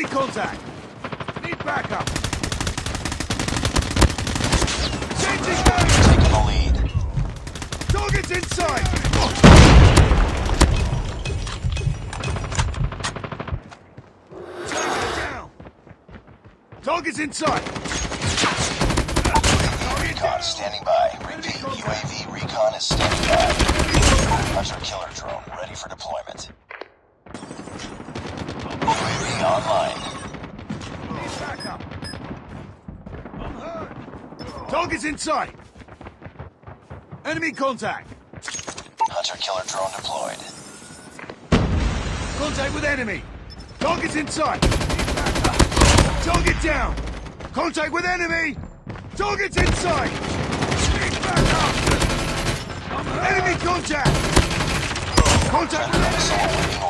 Enemy contact! Need backup! Changing back! Taking the lead. Target's inside! Tango down! Target's inside! Recon standing by. Repeat, UAV recon is standing by. Hunter killer drone ready for deployment. UAV online. Need backup! I'm hurt! Target's inside! Enemy contact! Hunter killer drone deployed. Contact with enemy! Target's inside! Target down! Contact with enemy! Target's inside! Need backup! Enemy contact! Contact with enemy! awaiting orders.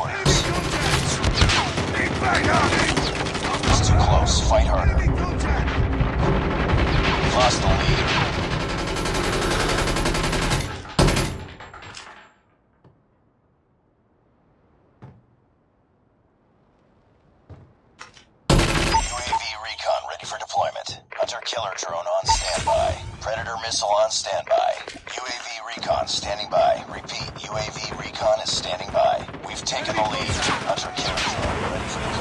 Enemy contact! Need backup! It's too close. Fight harder. Lost the lead. UAV recon ready for deployment. Hunter killer drone on standby. Predator missile on standby. UAV recon standing by. Repeat, UAV recon is standing by. We've taken the lead. Hunter killer drone ready for deployment.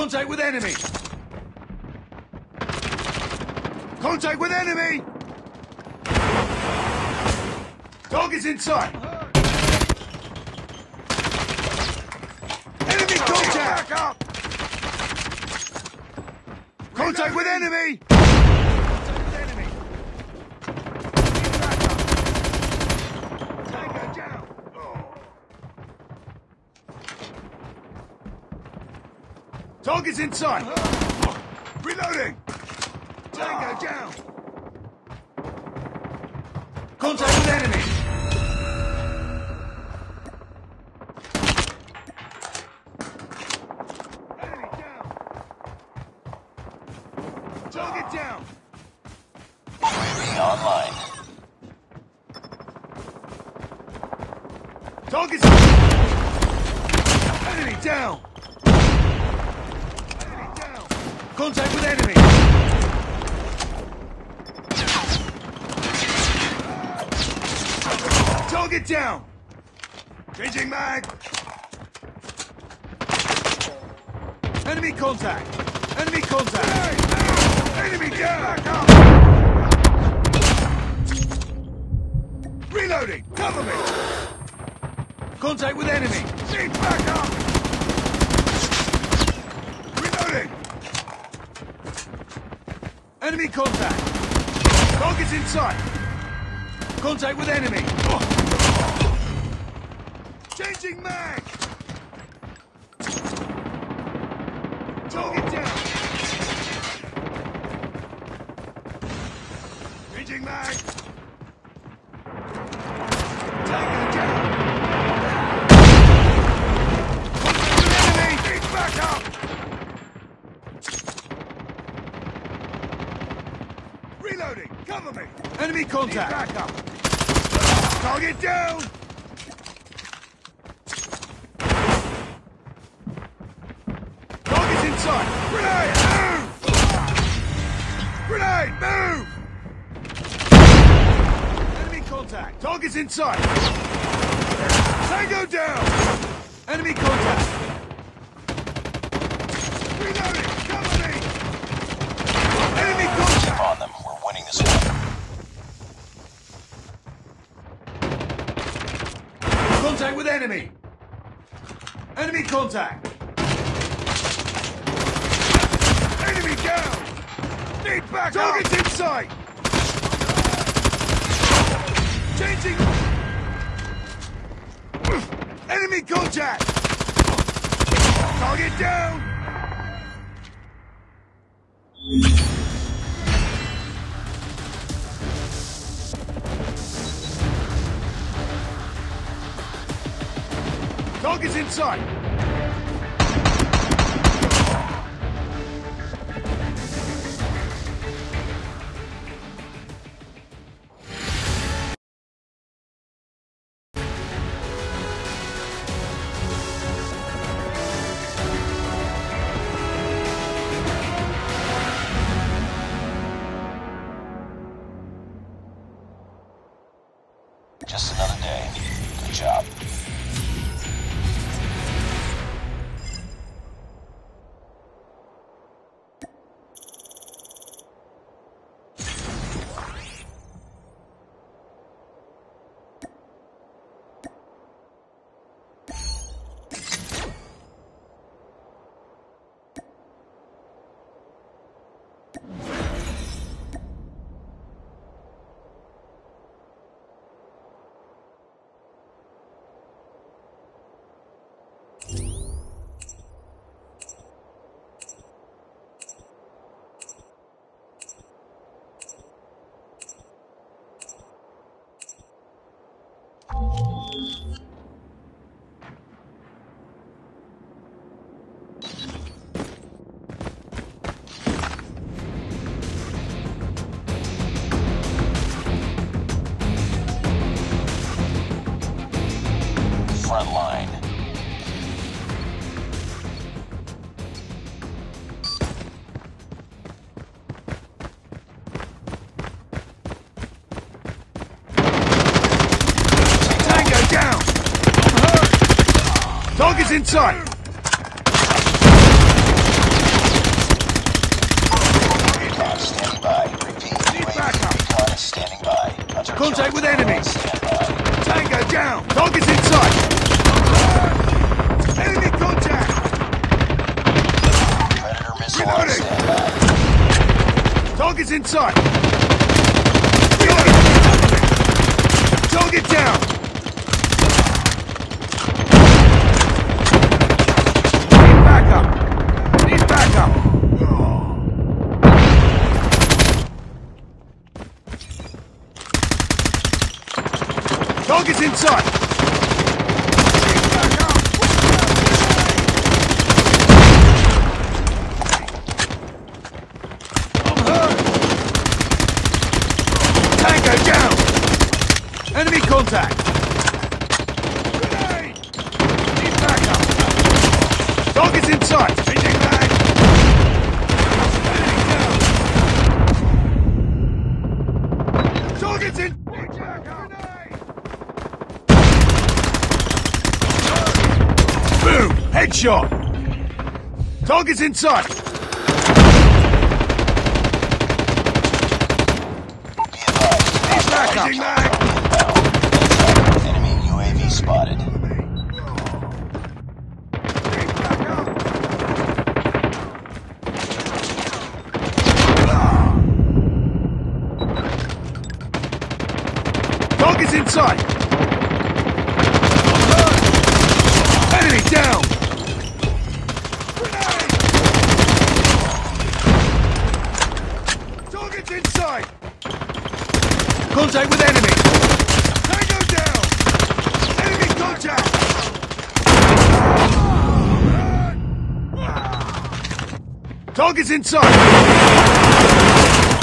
Contact! With enemy! Contact with enemy! Target's inside! Enemy contact! Contact with enemy! Contact with enemy! Tango down! Target's inside! Reloading! Tango down! Contact with enemy! Enemy contact! Enemy contact! Enemy down! Reloading! Cover me! Contact with enemy! Need backup! Reloading! Enemy contact! Target's inside! Contact with enemy! Changing mag! Target down! Changing mag! Tango down! Enemy! Need backup! Reloading! Cover me! Enemy contact! Backup! Target down! Target's inside! Grenade! Move! Grenade! Move! Enemy contact! Target's inside! Tango down! Enemy contact! Reloading! Cover me! Enemy Keep contact! on them. We're winning this one. Contact with enemy! Enemy contact! Enemy down! Need back Target's in sight! Changing! Enemy contact! Target down! Target's in sight! Enemies in sight! Contact with enemies! Tango down! Target's in sight! Enemy contact! Predator missile Reloading! In sight! Reloading! Target down! Target in sight! shot. Target's in sight. Target's inside!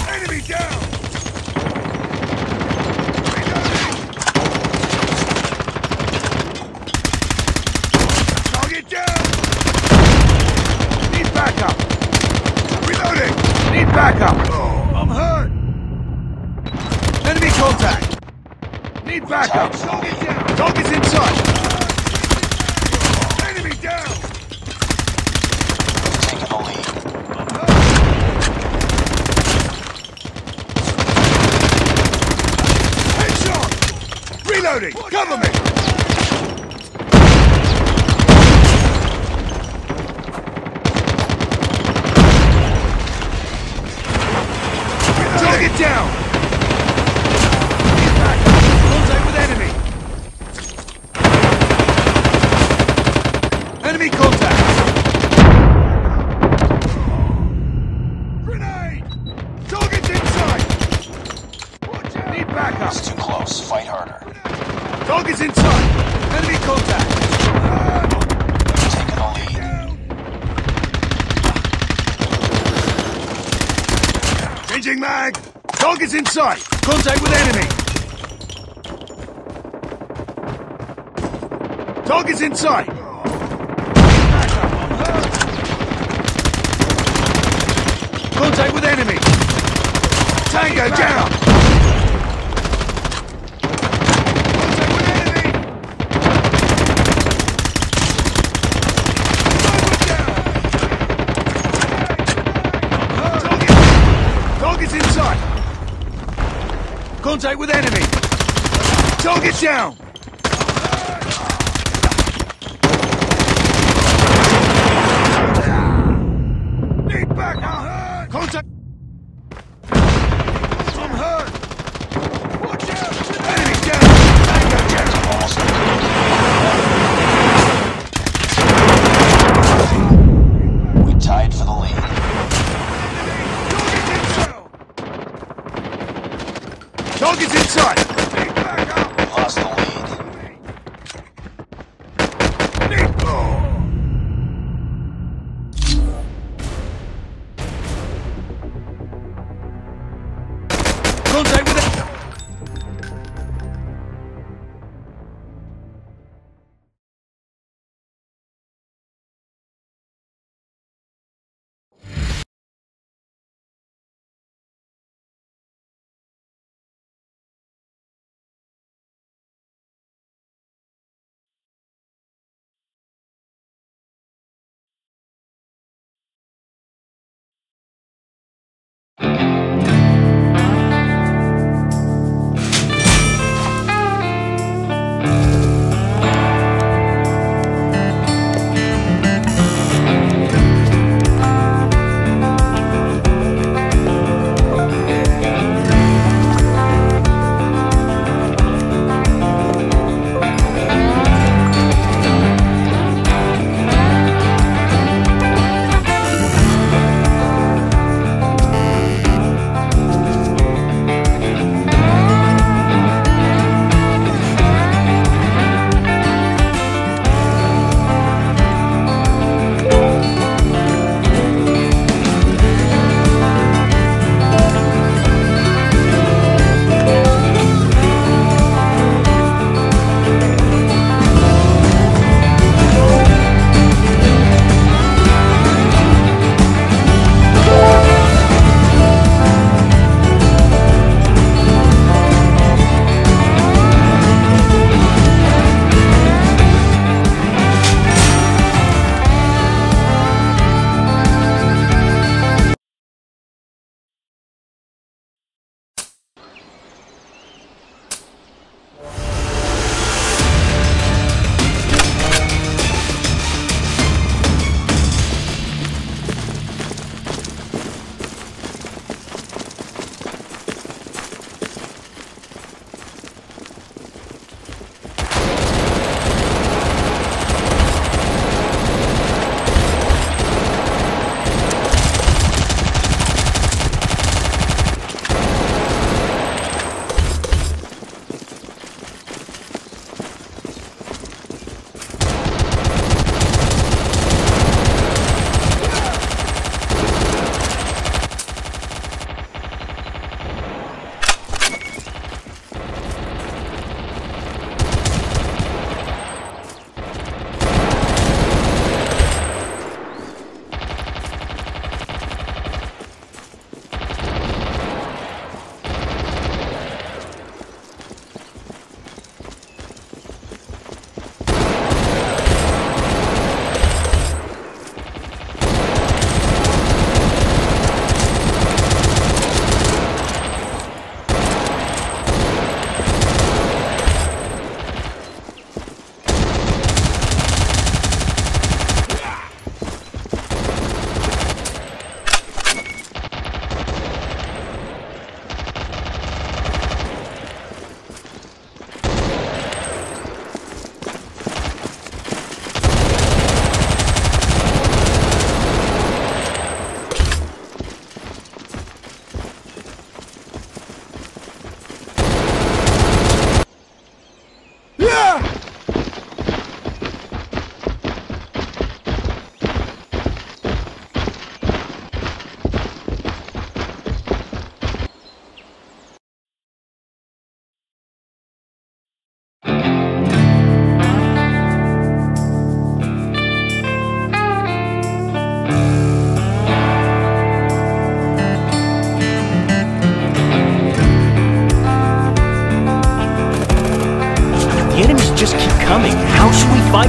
Enemy down! Enemies in sight! Contact with enemy! Tango down! Contact with enemy! Down. Target. Inside! Contact with enemy! Down!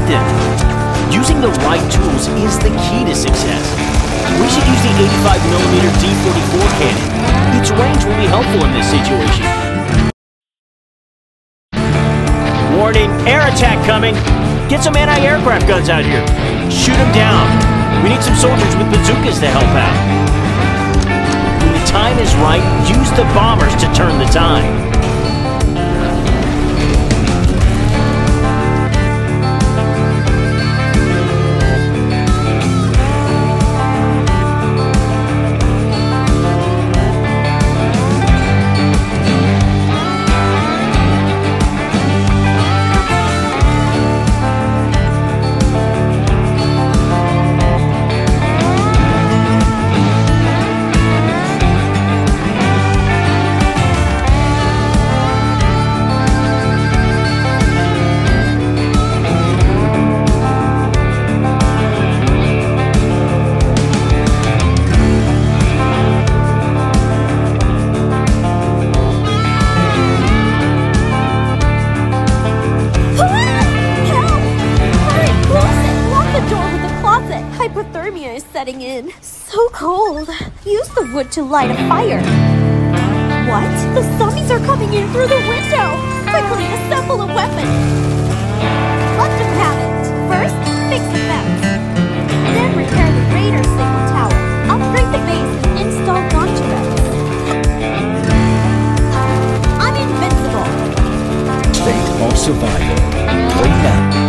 effective. Using the right tools is the key to success. We should use the 85mm D44 cannon. Its range will be helpful in this situation. Warning, air attack coming! Get some anti-aircraft guns out here. Shoot them down. We need some soldiers with bazookas to help out. When the time is right, use the bombers to turn the tide. Setting in. So cold. Use the wood to light a fire. What? The zombies are coming in through the window! Quickly assemble a weapon! Let them have it! First, fix the fence. Then repair the radar signal tower. Upgrade the base and install gun turrets. I'm invincible! State of survival. Play now.